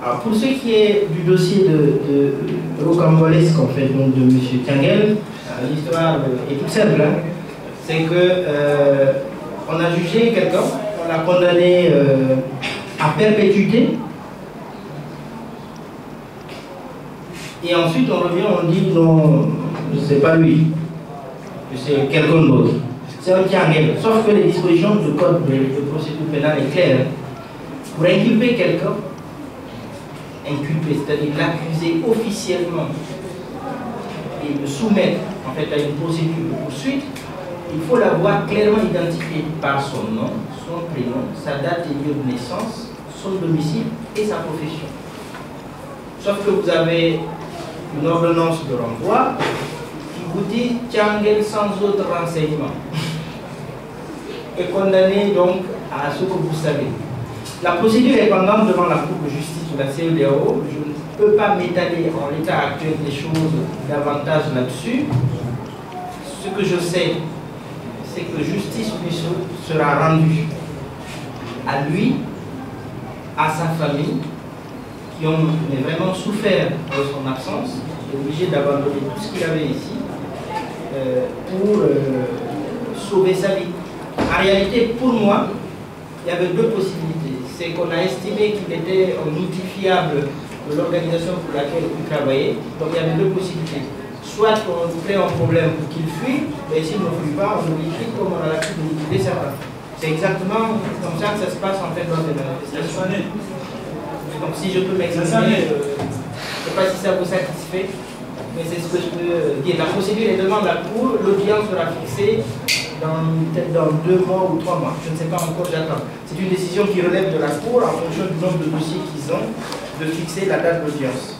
Alors, pour ce qui est du dossier de, rocambolesque en fait, donc de M. Tiangel, l'histoire est toute simple. Hein. C'est que euh, on a jugé quelqu'un, on l'a condamné euh, à perpétuité. Et ensuite on revient, on dit non, c'est pas lui, c'est quelqu'un d'autre. C'est un Tiangel. Sauf que les dispositions du code de, procédure pénale est claire. Pour inculper quelqu'un, inculper, c'est-à-dire l'accuser officiellement et le soumettre en fait, à une procédure de poursuite, il faut l'avoir clairement identifié par son nom, son prénom, sa date et lieu de naissance, son domicile et sa profession. Sauf que vous avez une ordonnance de renvoi qui vous dit Tiangel sans autre renseignement est condamné donc à ce que vous savez. La procédure est pendante devant la Cour de justice de la CEDAO. Je ne peux pas m'étaler en l'état actuel des choses davantage là-dessus. Ce que je sais, c'est que justice lui sera rendue à lui, à sa famille, qui ont vraiment souffert de son absence, obligé d'abandonner tout ce qu'il avait ici euh, pour euh, sauver sa vie. En réalité, pour moi, il y avait deux possibilités. C'est qu'on a estimé qu'il était un outil fiable de l'organisation pour laquelle il travaillait. Donc il y avait deux possibilités. Soit on crée un problème pour qu'il fuit, mais s'il ne fuit pas, on liquide comme on a l'habitude de liquider certains. C'est exactement comme ça que ça se passe en fait dans les manifestations. Donc si je peux m'exprimer, euh, je ne sais pas si ça vous satisfait, mais c'est ce que je peux dire. La procédure est devant la Cour, l'audience sera fixée dans peut-être dans deux mois ou trois mois. Je ne sais pas encore, j'attends. C'est une décision qui relève de la Cour en fonction du nombre de dossiers qu'ils ont, de fixer la date d'audience.